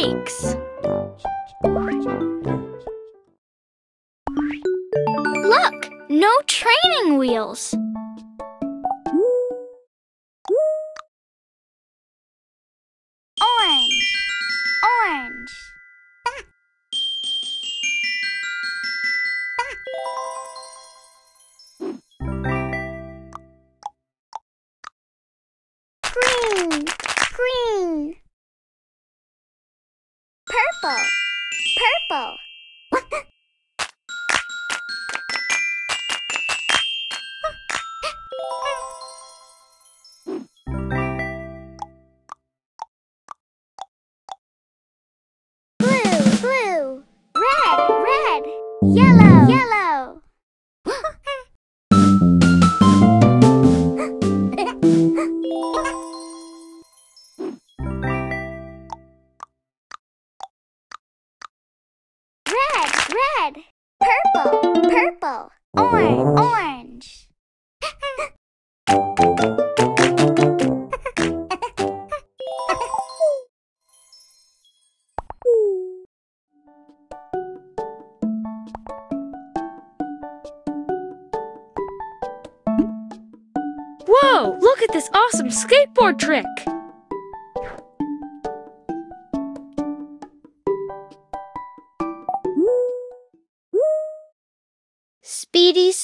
bikes! Look! No training wheels!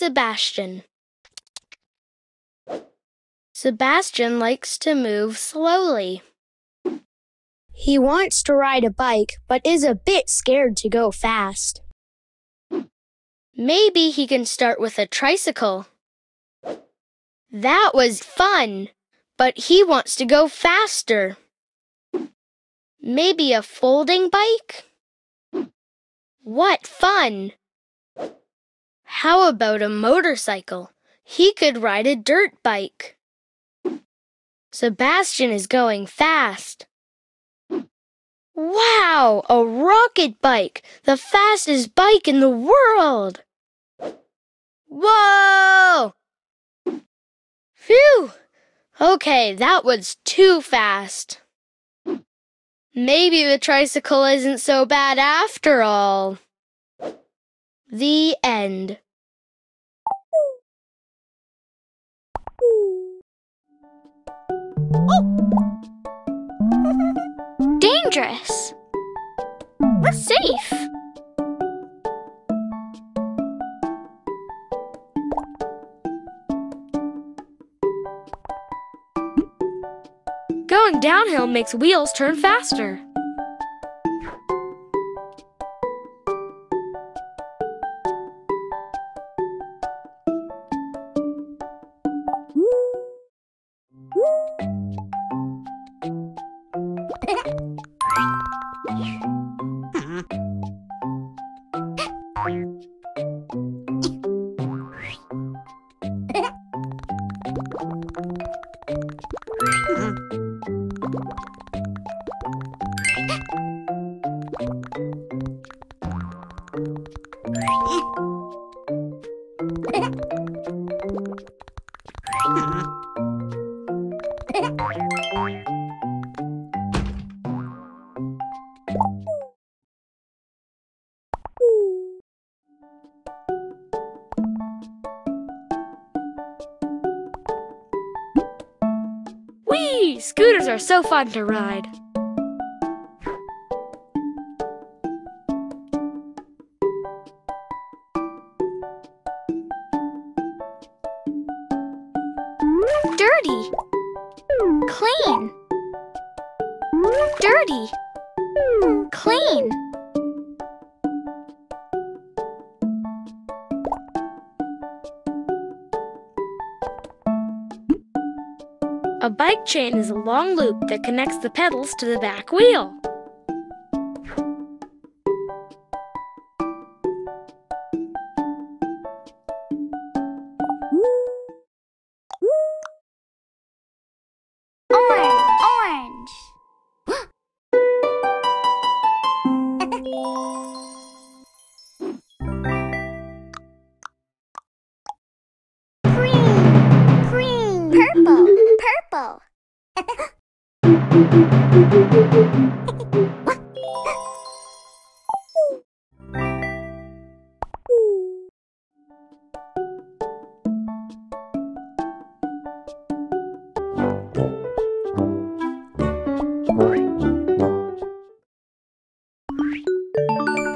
Sebastian. Sebastian likes to move slowly. He wants to ride a bike, but is a bit scared to go fast. Maybe he can start with a tricycle. That was fun, but he wants to go faster. Maybe a folding bike? What fun! How about a motorcycle? He could ride a dirt bike. Sebastian is going fast. Wow, a rocket bike! The fastest bike in the world! Whoa! Phew! Okay, that was too fast. Maybe the tricycle isn't so bad after all. The end. Oh. Dangerous. Safe. Going downhill makes wheels turn faster. Música so fun to ride. Chain is a long loop that connects the pedals to the back wheel.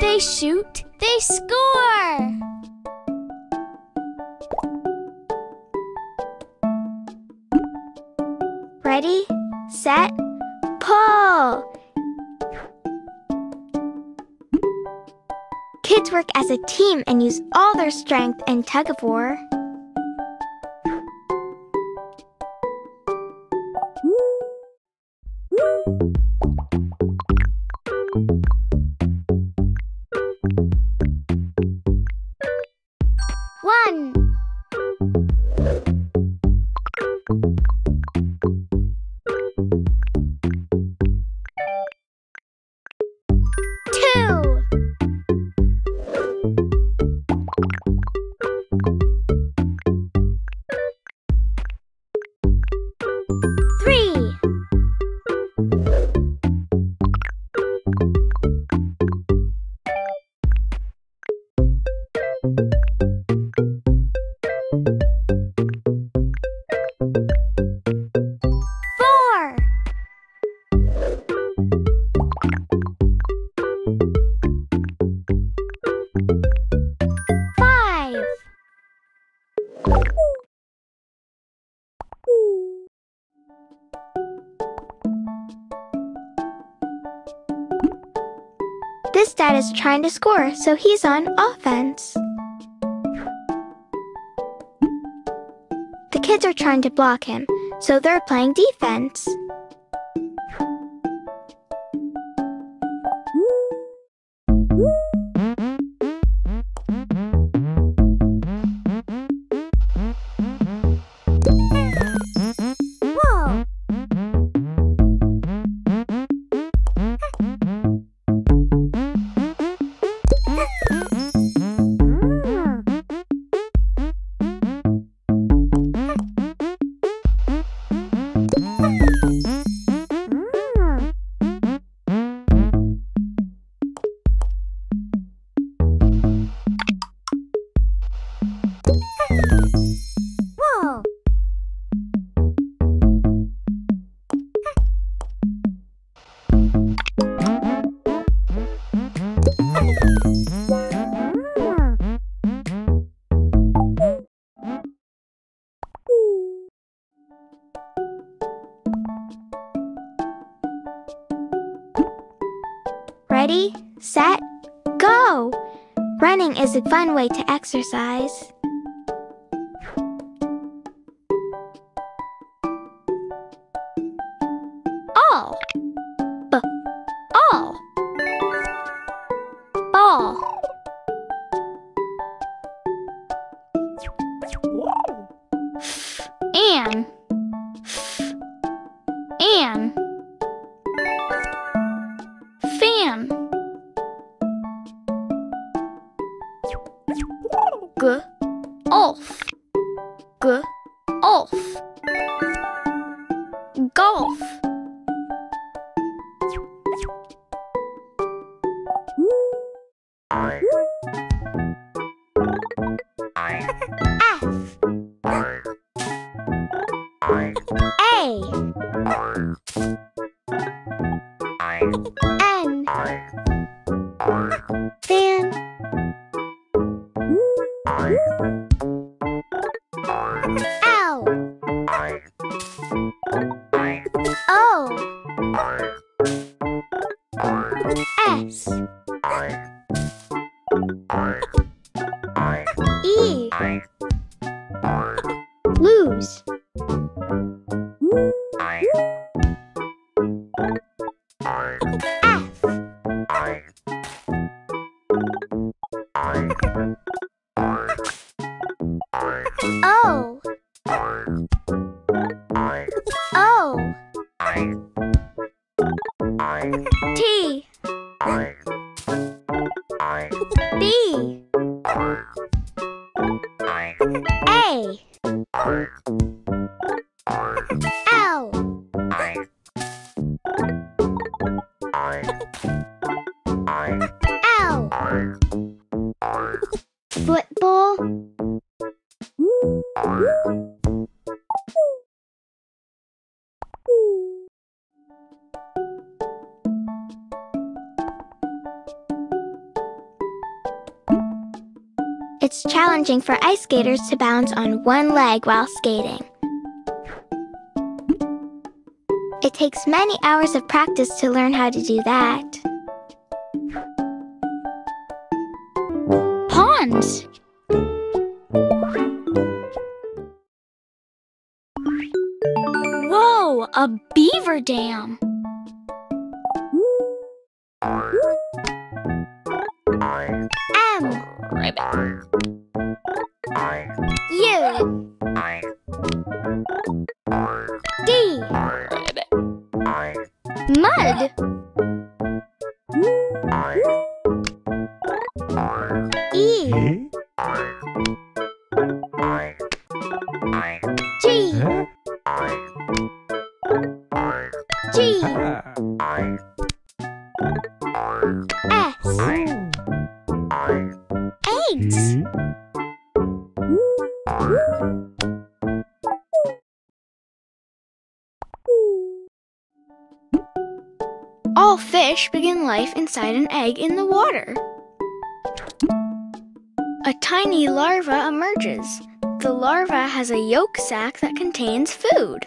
They shoot, they score! As a team and use all their strength in tug of war. This dad is trying to score, so he's on offense. The kids are trying to block him, so they're playing defense. Way to exercise. A. Ah. Challenging for ice skaters to balance on one leg while skating. It takes many hours of practice to learn how to do that. Ponds. Whoa, a beaver dam. M an egg in the water. A tiny larva emerges. The larva has a yolk sac that contains food.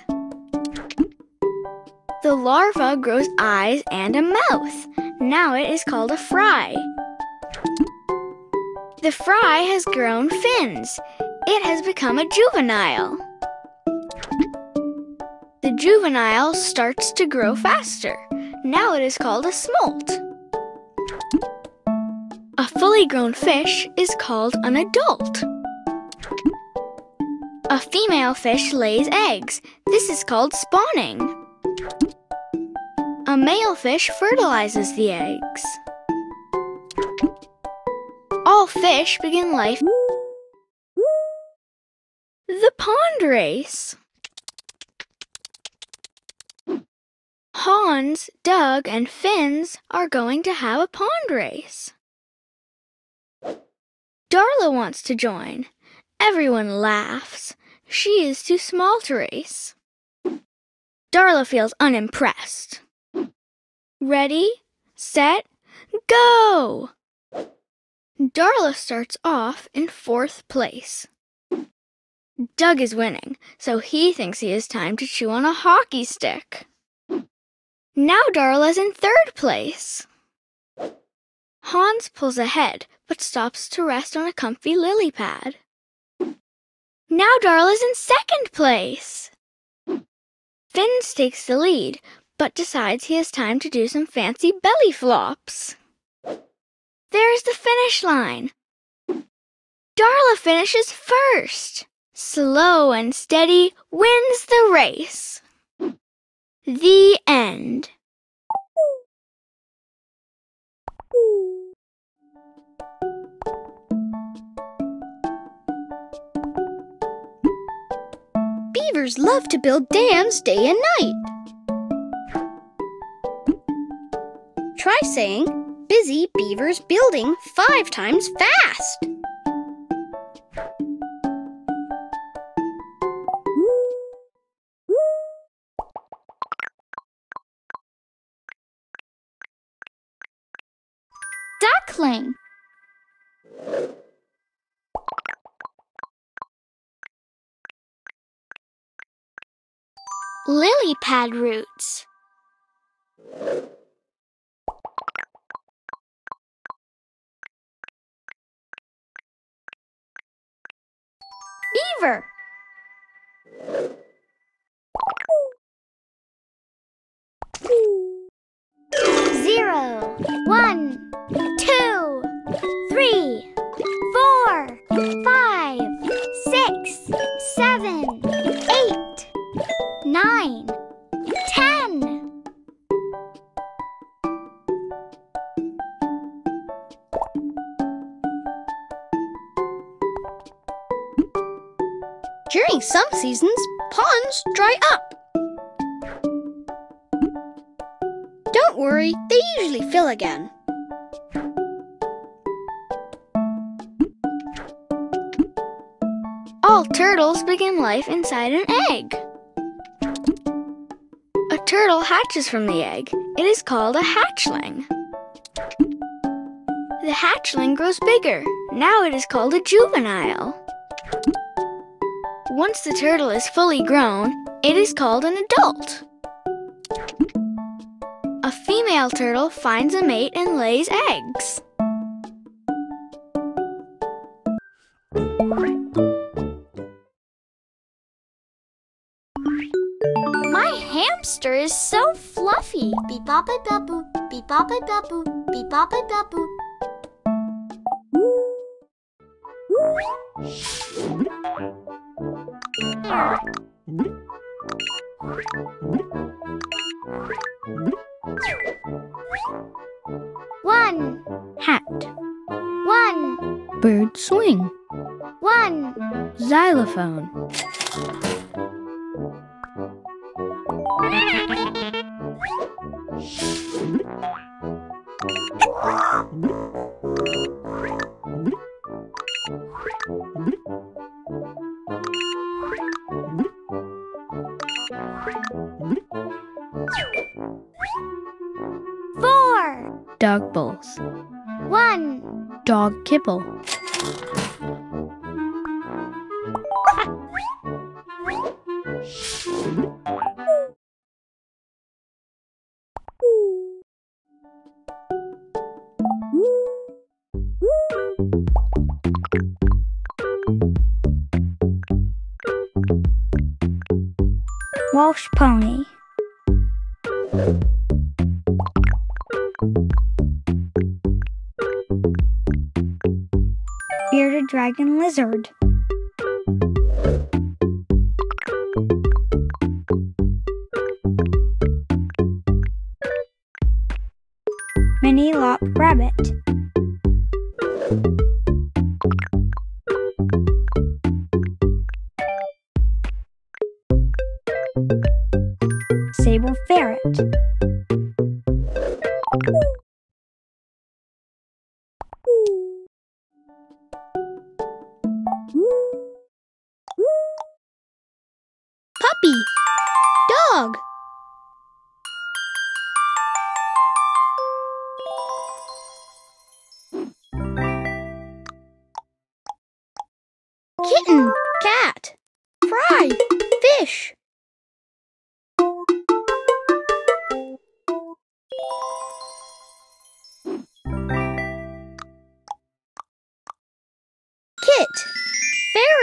The larva grows eyes and a mouth. Now it is called a fry. The fry has grown fins. It has become a juvenile. The juvenile starts to grow faster. Now it is called a smolt. A fully grown fish is called an adult. A female fish lays eggs. This is called spawning. A male fish fertilizes the eggs. All fish begin life. The pond race. Hans, Doug, and Finns are going to have a pond race. Darla wants to join. Everyone laughs. She is too small to race. Darla feels unimpressed. Ready, set, go! Darla starts off in fourth place. Doug is winning, so he thinks he has time to chew on a hockey stick. Now Darla's in third place. Hans pulls ahead, but stops to rest on a comfy lily pad. Now Darla's in second place. Finns takes the lead, but decides he has time to do some fancy belly flops. There's the finish line. Darla finishes first. Slow and steady wins the race. The end. Beavers love to build dams day and night. Try saying, busy beavers building five times fast. Duckling. Lily pad roots. Beaver. Zero, one, two, three, four, five, six, seven, nine, ten. During some seasons, ponds dry up. Don't worry, they usually fill again. All turtles begin life inside an egg. Turtle hatches from the egg. It is called a hatchling. The hatchling grows bigger. Now it is called a juvenile. Once the turtle is fully grown, it is called an adult. A female turtle finds a mate and lays eggs. Is so fluffy. Beep bop it bop boop. Beep bop it bop boop. Beep bop it bop boop. One, Hat. one, Bird swing. one. Xylophone. Four, Dog bowls. one, Dog kibble. Pony. Bearded dragon lizard.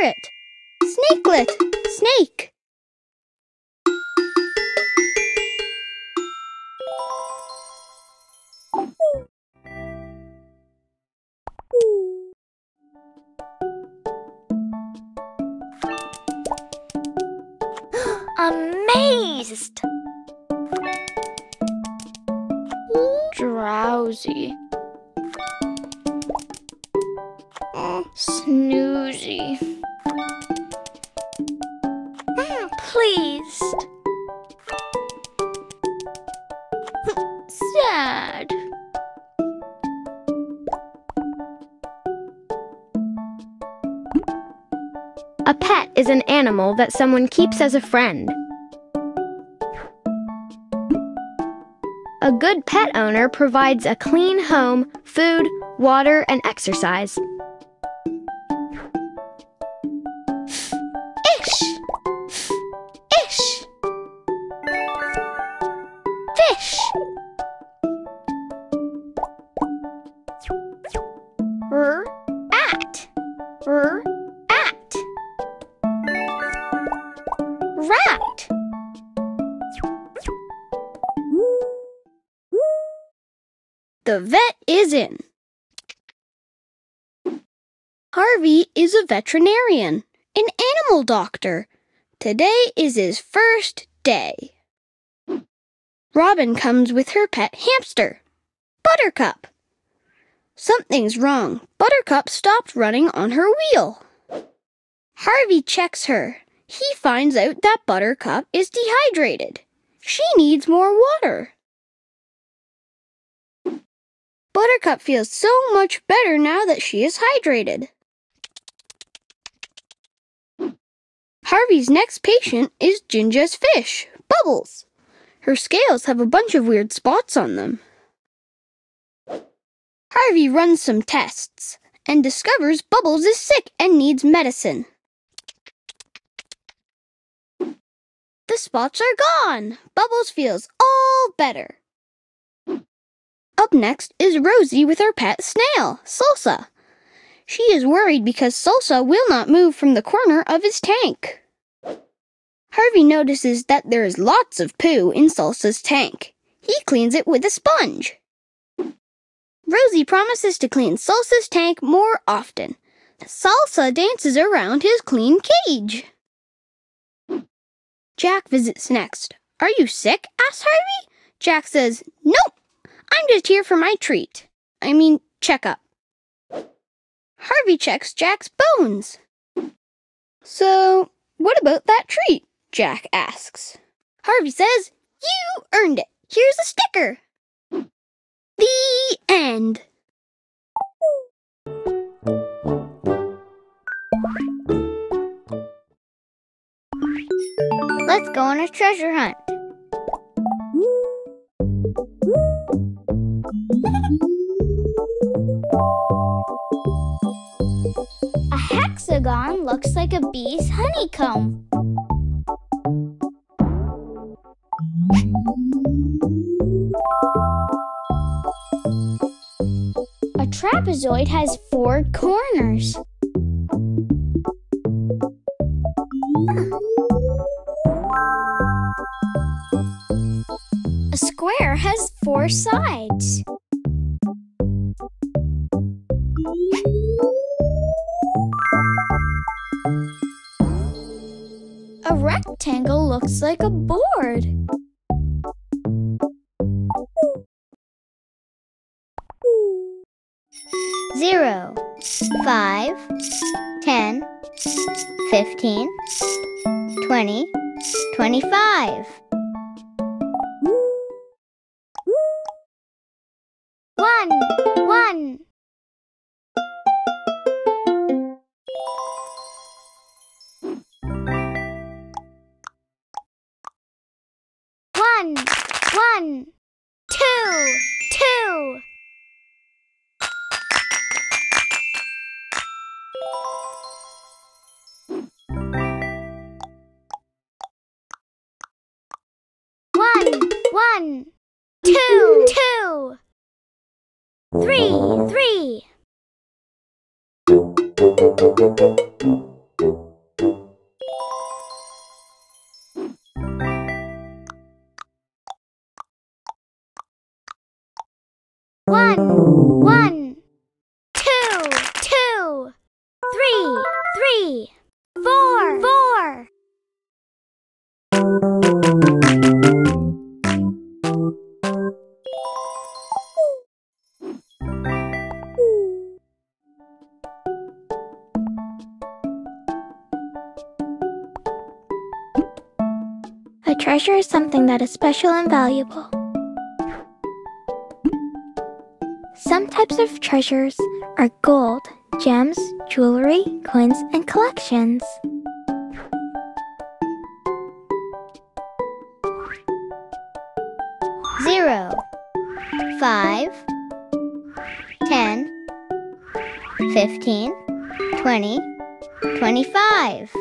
Ferret. Snakelet. Snake. Amazed. Drowsy. Snoozy. Animal that someone keeps as a friend. A good pet owner provides a clean home, food, water, and exercise. Veterinarian, an animal doctor. Today is his first day. Robin comes with her pet hamster, Buttercup. Something's wrong. Buttercup stopped running on her wheel. Harvey checks her. He finds out that Buttercup is dehydrated. She needs more water. Buttercup feels so much better now that she is hydrated. Harvey's next patient is Ginger's fish, Bubbles. Her scales have a bunch of weird spots on them. Harvey runs some tests, and discovers Bubbles is sick and needs medicine. The spots are gone. Bubbles feels all better. Up next is Rosie with her pet snail, Salsa. She is worried because Salsa will not move from the corner of his tank. Harvey notices that there is lots of poo in Salsa's tank. He cleans it with a sponge. Rosie promises to clean Salsa's tank more often. Salsa dances around his clean cage. Jack visits next. Are you sick? asks Harvey. Jack says, Nope, I'm just here for my treat. I mean, checkup. Harvey checks Jack's bones. So, what about that treat? Jack asks. Harvey says, You earned it. Here's a sticker. The end. Let's go on a treasure hunt. A hexagon looks like a bee's honeycomb. Trapezoid has four corners. A square has four sides. A rectangle looks like a board. 15, 20, 25. One, one, is special and valuable. Some types of treasures are gold, gems, jewelry, coins, and collections. Zero, five, ten, fifteen, twenty, twenty-five.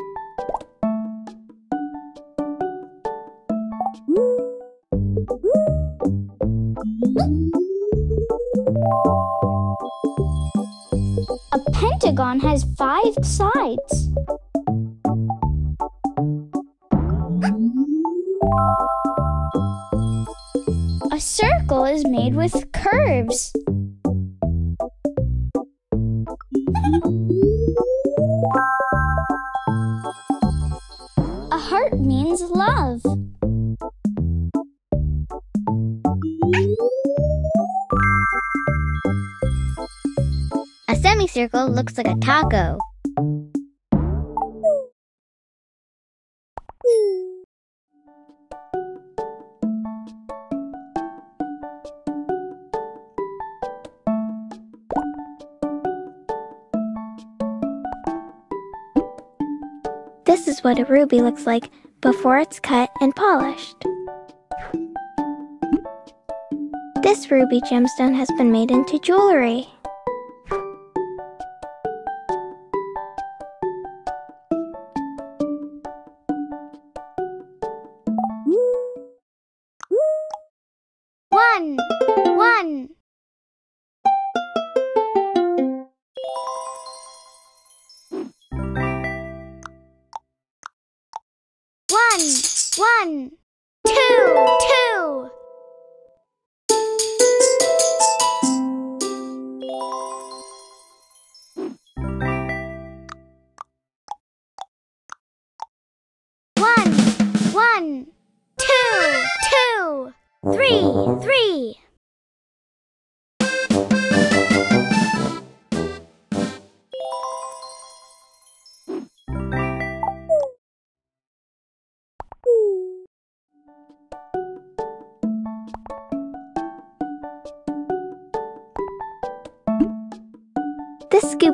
Pentagon has five sides. A circle is made with curves. A semicircle looks like a taco. This is what a ruby looks like before it's cut and polished. This ruby gemstone has been made into jewelry.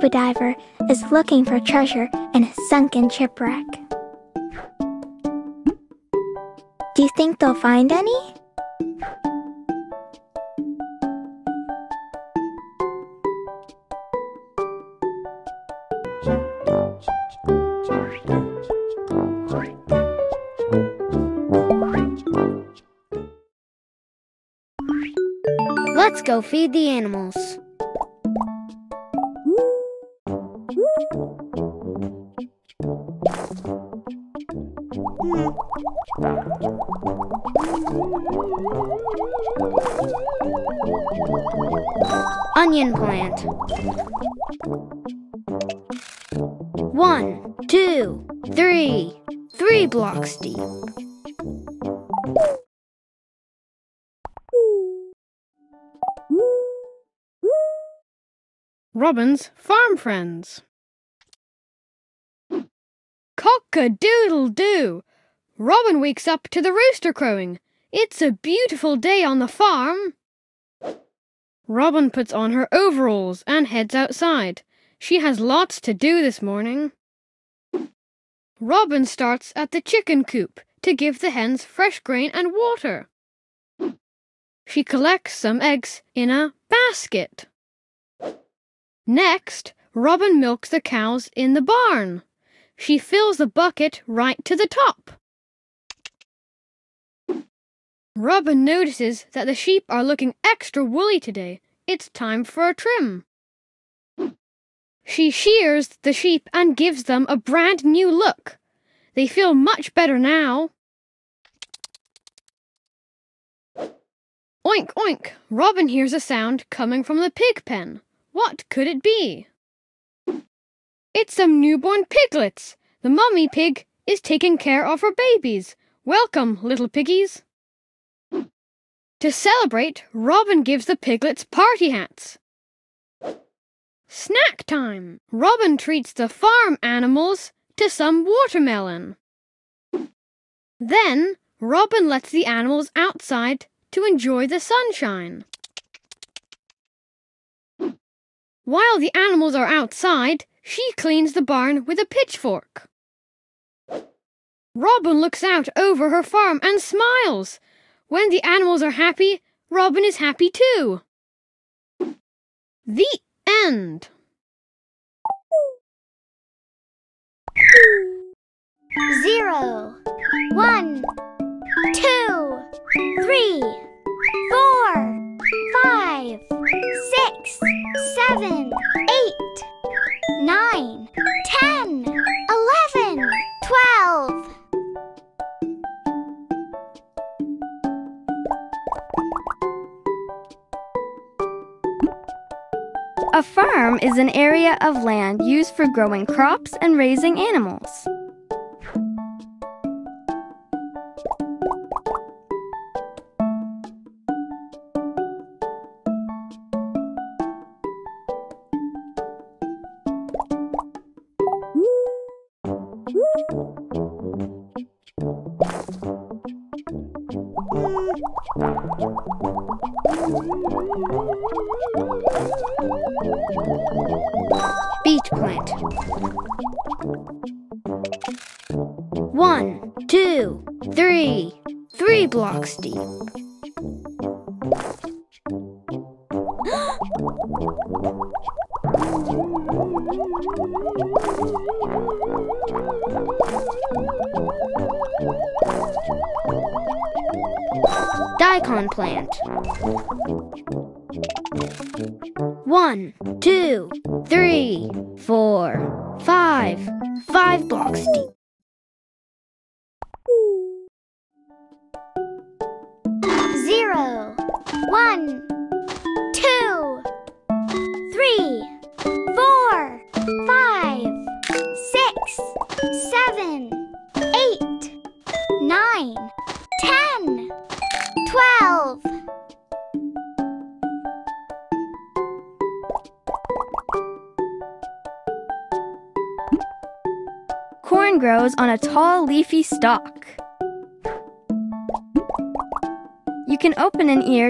Scuba diver is looking for treasure in a sunken shipwreck. Do you think they'll find any? Let's go feed the animals. Onion plant. One, two, three, three blocks deep. Robin's Farm Friends. Cock a doodle doo! Robin wakes up to the rooster crowing. It's a beautiful day on the farm. Robin puts on her overalls and heads outside. She has lots to do this morning. Robin starts at the chicken coop to give the hens fresh grain and water. She collects some eggs in a basket. Next, Robin milks the cows in the barn. She fills the bucket right to the top. Robin notices that the sheep are looking extra woolly today. It's time for a trim. She shears the sheep and gives them a brand new look. They feel much better now. Oink, oink! Robin hears a sound coming from the pig pen. What could it be? It's some newborn piglets. The mummy pig is taking care of her babies. Welcome, little piggies. To celebrate, Robin gives the piglets party hats. Snack time! Robin treats the farm animals to some watermelon. Then, Robin lets the animals outside to enjoy the sunshine. While the animals are outside, she cleans the barn with a pitchfork. Robin looks out over her farm and smiles. When the animals are happy, Robin is happy too. The end. Zero, one, two, three, four, five, six, seven, eight, nine, ten, eleven, twelve. A farm is an area of land used for growing crops and raising animals.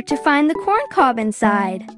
to find the corn cob inside.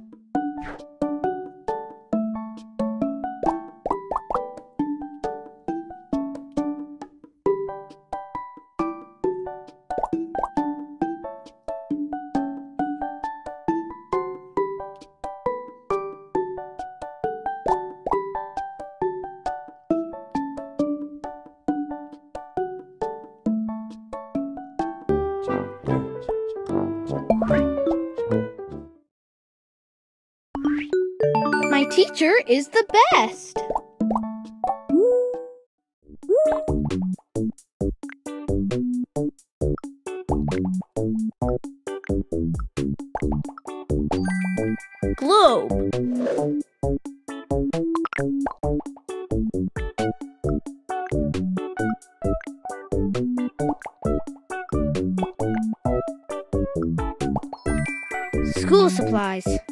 teacher is the best. Globe. School supplies.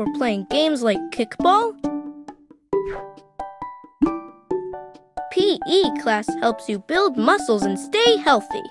for playing games like kickball? PE class helps you build muscles and stay healthy.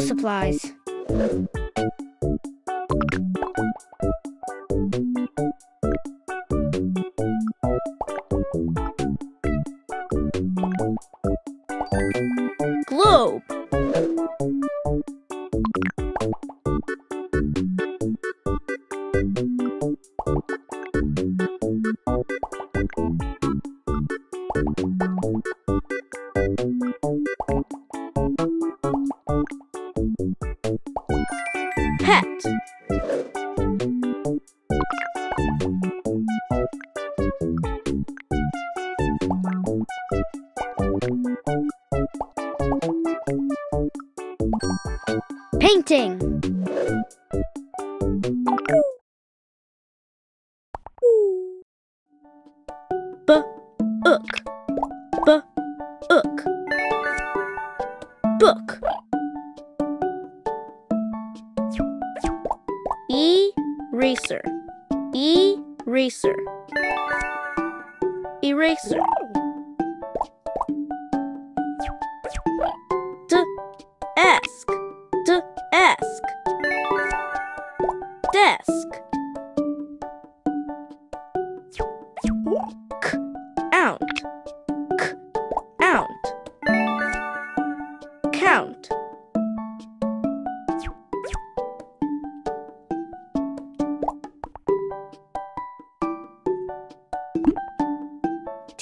school supplies.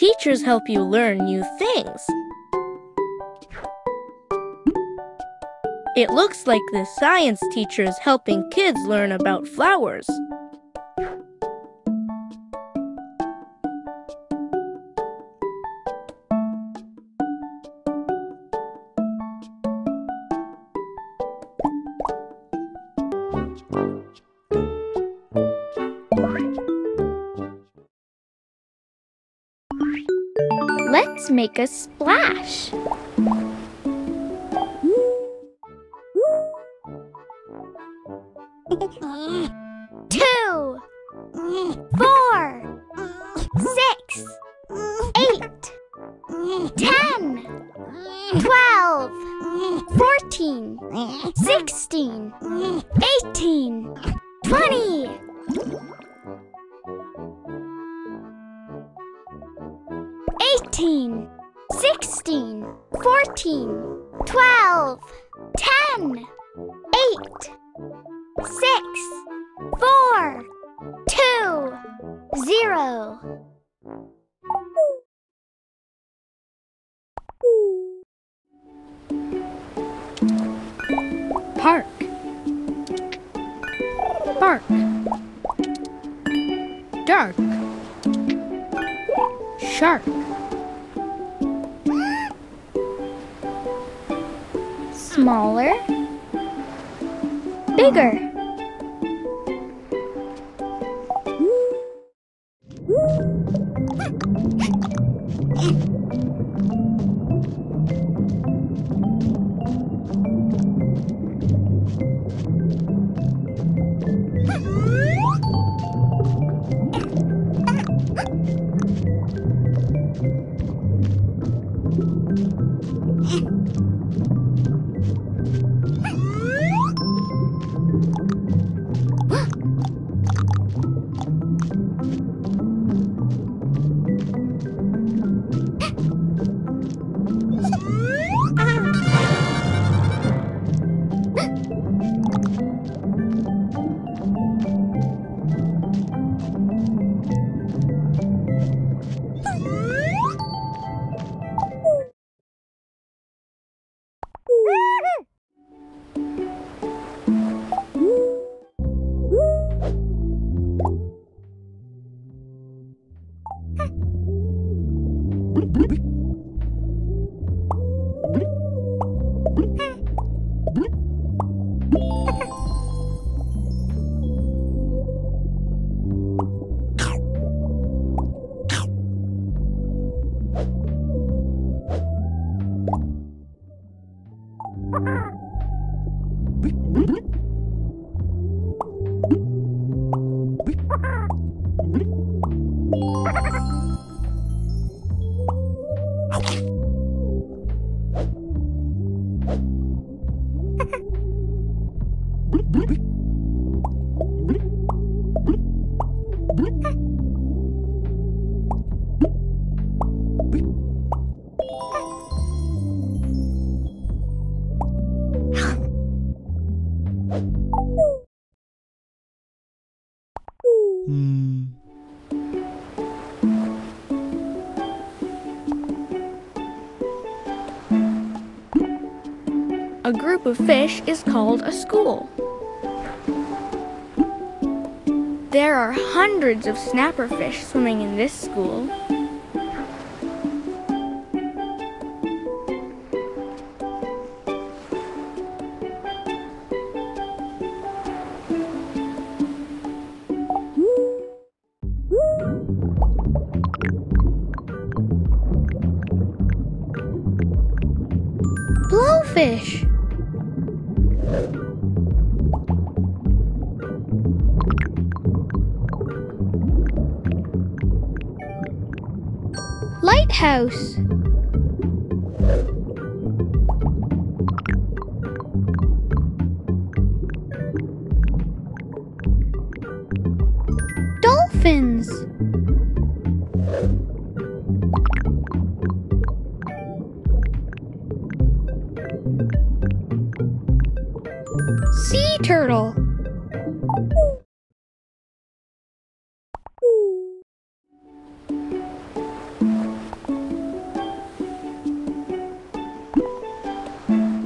Teachers help you learn new things. It looks like the science teacher is helping kids learn about flowers. Make a splash. Bigger. Group of fish is called a school. There are hundreds of snapper fish swimming in this school.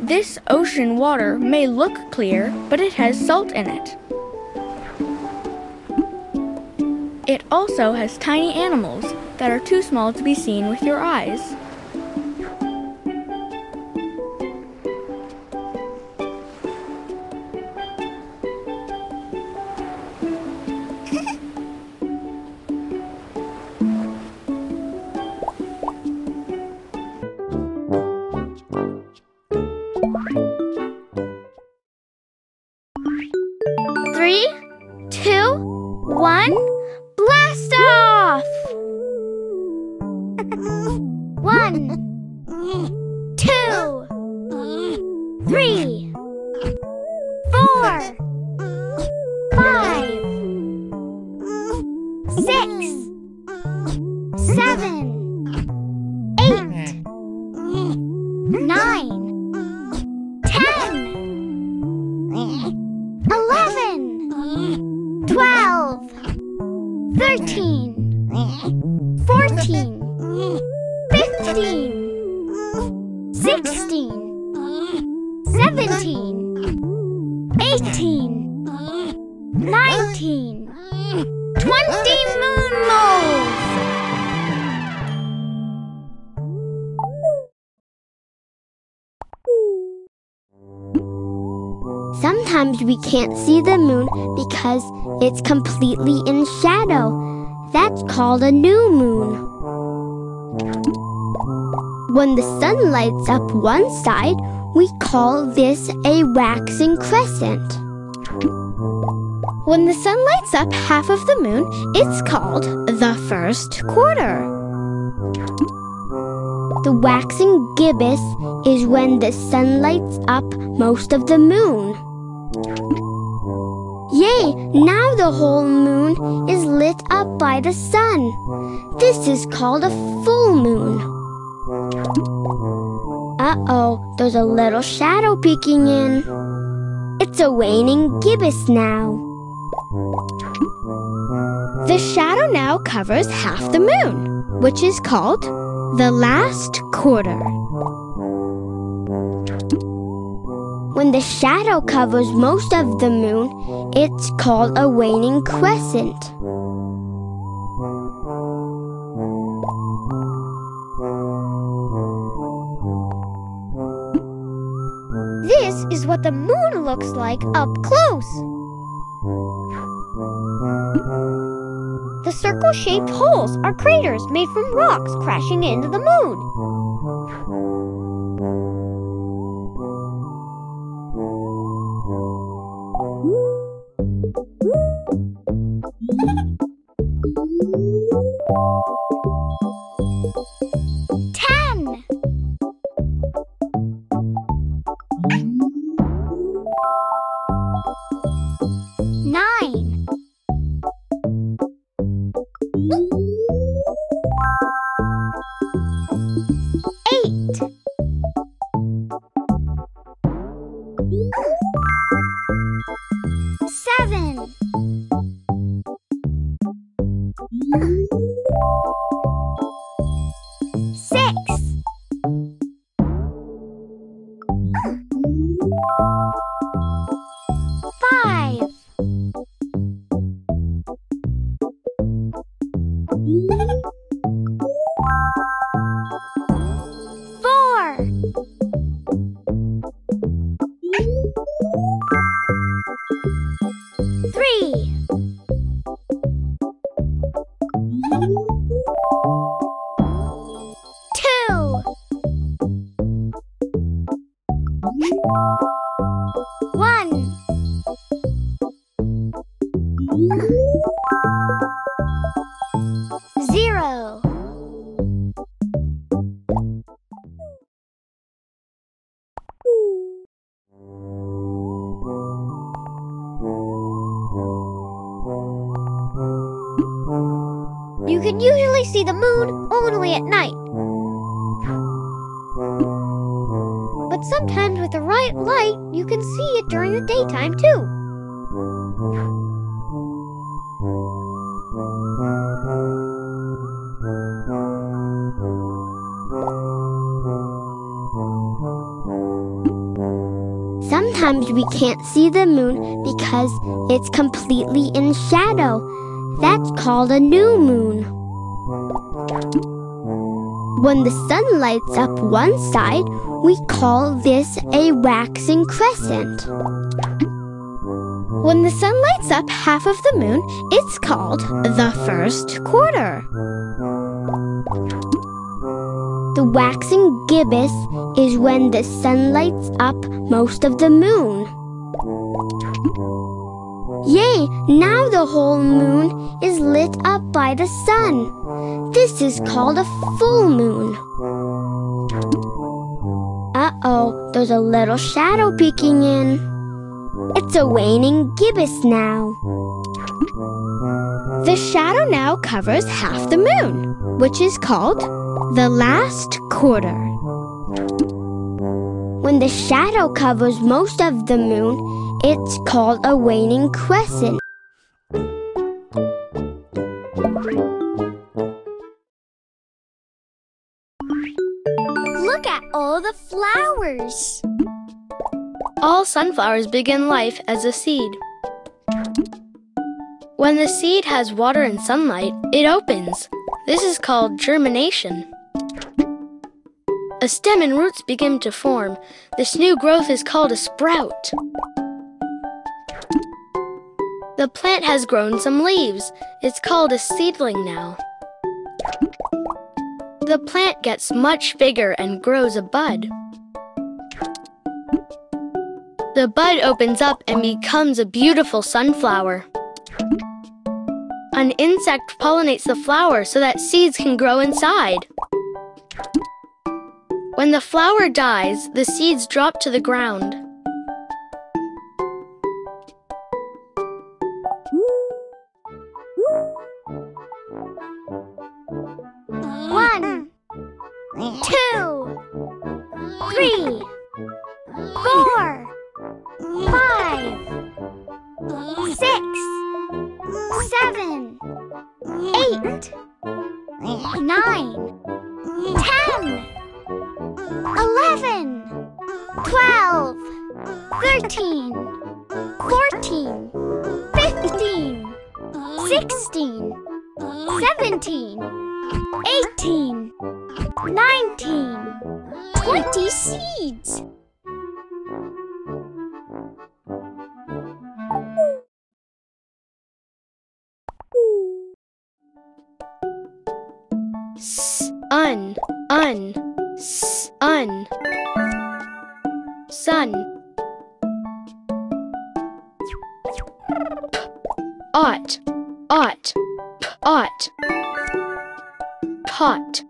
This ocean water may look clear, but it has salt in it. It also has tiny animals that are too small to be seen with your eyes. Sometimes we can't see the moon because it's completely in shadow. That's called a new moon. When the sun lights up one side, we call this a waxing crescent. When the sun lights up half of the moon, it's called the first quarter. The waxing gibbous is when the sun lights up most of the moon. Yay! Now the whole moon is lit up by the sun. This is called a full moon. Uh oh, there's a little shadow peeking in. It's a waning gibbous now. The shadow now covers half the moon, which is called the last quarter. When the shadow covers most of the moon, it's called a waning crescent. This is what the moon looks like up close. The circle shaped holes are craters made from rocks crashing into the moon. thank with the right light, you can see it during the daytime too. Sometimes we can't see the moon because it's completely in shadow. That's called a new moon. When the sun lights up one side, we call this a waxing crescent. When the sun lights up half of the moon, it's called the first quarter. The waxing gibbous is when the sun lights up most of the moon. Yay! Now the whole moon is lit up by the sun. This is called a full moon. Uh oh, there's a little shadow peeking in. It's a waning gibbous now. The shadow now covers half the moon, which is called the last quarter. When the shadow covers most of the moon, it's called a waning crescent. All the flowers. All sunflowers begin life as a seed. When the seed has water and sunlight, it opens. This is called germination. A stem and roots begin to form. This new growth is called a sprout. The plant has grown some leaves. It's called a seedling now. The plant gets much bigger and grows a bud. The bud opens up and becomes a beautiful sunflower. An insect pollinates the flower so that seeds can grow inside. When the flower dies, the seeds drop to the ground. Ought ought ought pot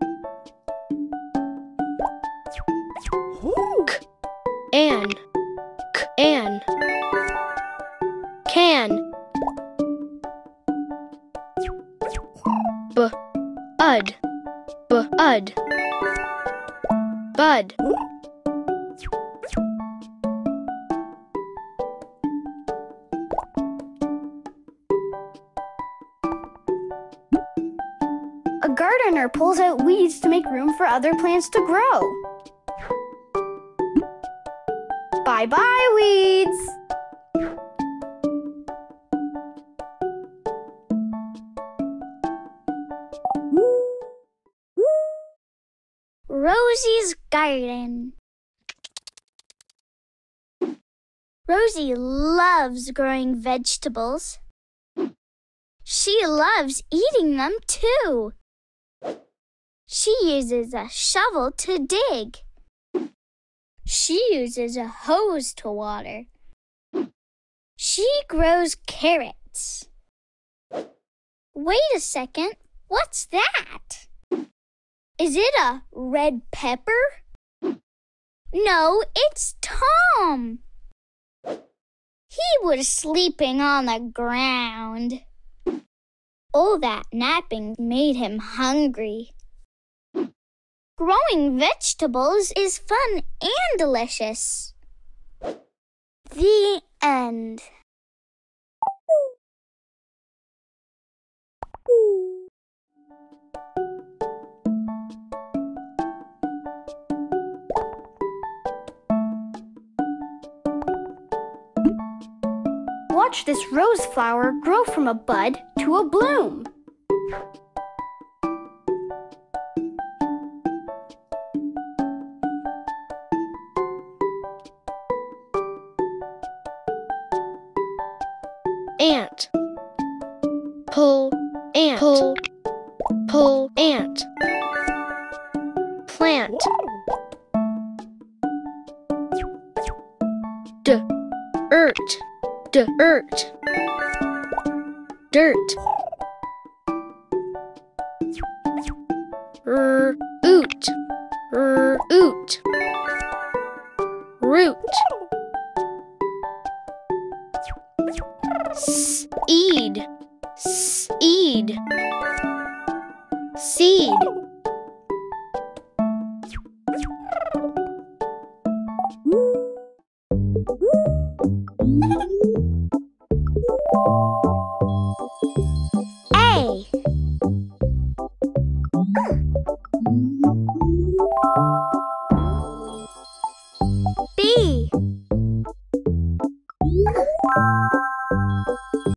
other plants to grow. Bye bye, weeds! Rosie's garden. Rosie loves growing vegetables. She loves eating them too. She uses a shovel to dig. She uses a hose to water. She grows carrots. Wait a second. What's that? Is it a red pepper? No, it's Tom. He was sleeping on the ground. All that napping made him hungry. Growing vegetables is fun and delicious. The end. Watch this rose flower grow from a bud to a bloom.